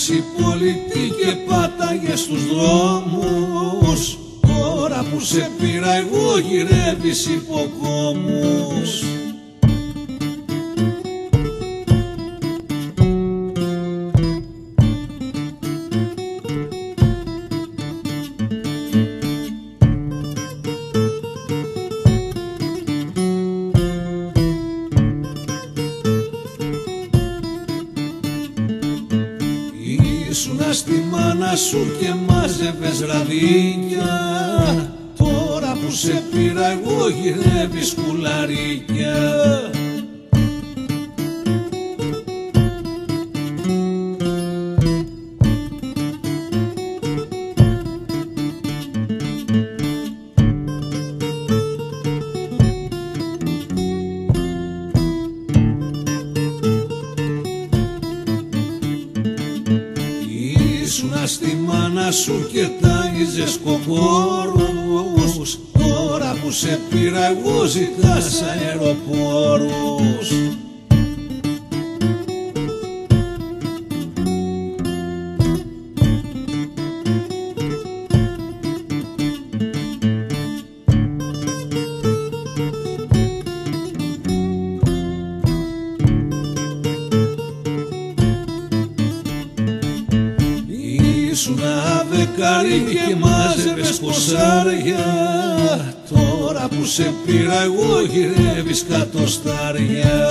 εξυπόλυτη και πάταγες στους δρόμους. Τώρα που σε πήρα εγώ γυρεύεις υποκόμους σου και μάζευες ραδίκια. Τώρα που σε πήρα εγώ γυρεύεις κουλαρίκια Ήσουνα στη μάνα σου και τάγιζες κοκόρους Τώρα που σε πήρα εγώ ζητάς αεροπόρους Ήσουνα δεκάρι και μάζευες κοσάρια. Τώρα που σε πήρα εγώ γυρεύεις κατοστάρια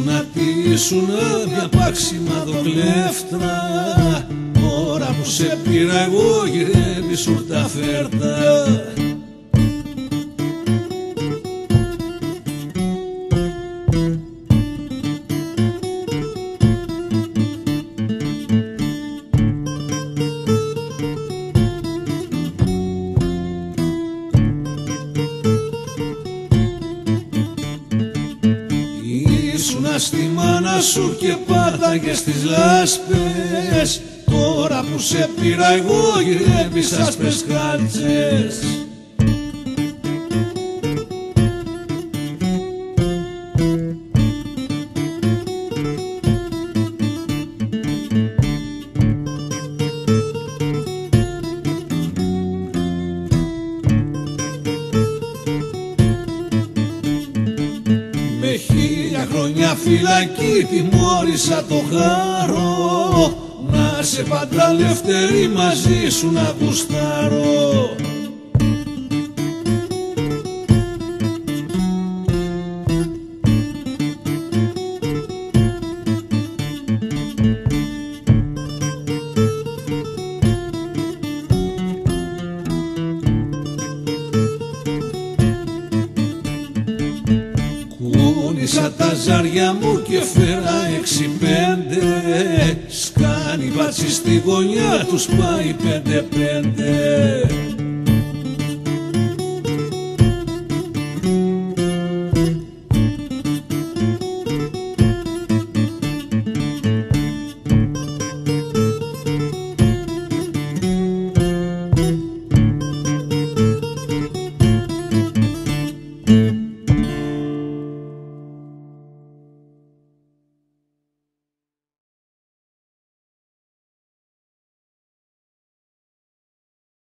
Ήσουνα τι ήσουνα μια πάξιμα δοκλέφτρα Τώρα που σε πήρα εγώ γυρεύεις ουρταφέρτα Ήσουνα σου και πάταγες στις λάσπες. Τώρα που σε πήρα εγώ γυρεύεις άσπρες κάλτσες φυλακή τιμώρησα το χάρο Να σε πάντα λευτερή μαζί σου να γουστάρω Κούνησα τα ζάρια μου και φέρα έξι πέντε. Σκάνει μπάτσι στη γωνιά τους πάει πέντε πέντε